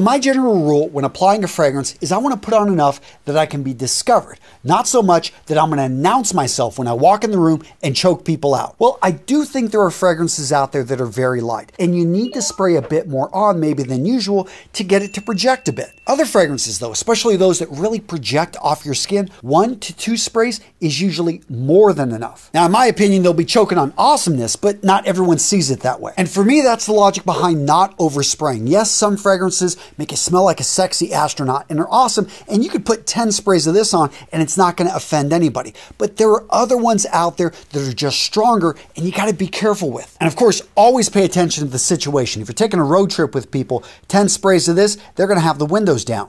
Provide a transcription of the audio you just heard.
My general rule when applying a fragrance is I want to put on enough that I can be discovered, not so much that I'm going to announce myself when I walk in the room and choke people out. Well, I do think there are fragrances out there that are very light, and you need to spray a bit more on maybe than usual to get it to project a bit. Other fragrances, though, especially those that really project off your skin, one to two sprays is usually more than enough. Now, in my opinion, they'll be choking on awesomeness, but not everyone sees it that way. And for me, that's the logic behind not overspraying. Yes, some fragrances make you smell like a sexy astronaut and they're awesome. And you could put 10 sprays of this on and it's not going to offend anybody. But there are other ones out there that are just stronger and you got to be careful with. And of course, always pay attention to the situation. If you're taking a road trip with people, 10 sprays of this, they're going to have the windows down.